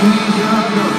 Please,